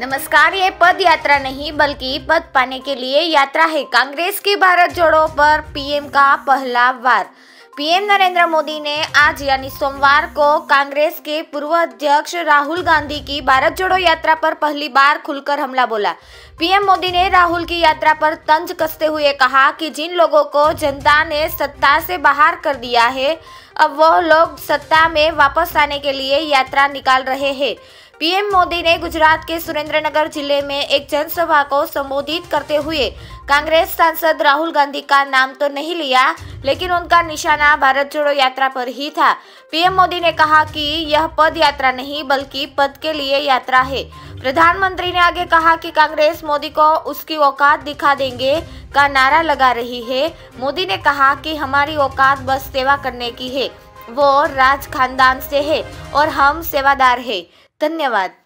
नमस्कार, ये पद यात्रा नहीं, बल्कि पद पाने के लिए यात्रा है। कांग्रेस की भारत जोड़ो पर पीएम का पहला वार। पीएम नरेंद्र मोदी ने आज, यानी सोमवार को, कांग्रेस के पूर्व अध्यक्ष राहुल गांधी की भारत जोड़ो यात्रा पर पहली बार खुलकर हमला बोला। पीएम मोदी ने राहुल की यात्रा पर तंज कसते हुए कहा कि जिन लोगों को जनता ने सत्ता से बाहर कर दिया है अब वो लोग सत्ता में वापस आने के लिए यात्रा निकाल रहे हैं। पीएम मोदी ने गुजरात के सुरेंद्रनगर ज़िले में एक जनसभा को संबोधित करते हुए कांग्रेस सांसद राहुल गांधी का नाम तो नहीं लिया, लेकिन उनका निशाना भारत जोड़ो यात्रा पर ही था। पीएम मोदी ने कहा कि यह पद यात्रा नहीं, बल्कि पद के लिए यात्रा है। प्रधानमंत्री ने आगे कहा कि कांग्रेस मोदी को उसकी औकात दिखा देंगे का नारा लगा रही है। मोदी ने कहा कि हमारी औकात बस सेवा करने की है। वो राज खानदान से है और हम सेवादार है। धन्यवाद।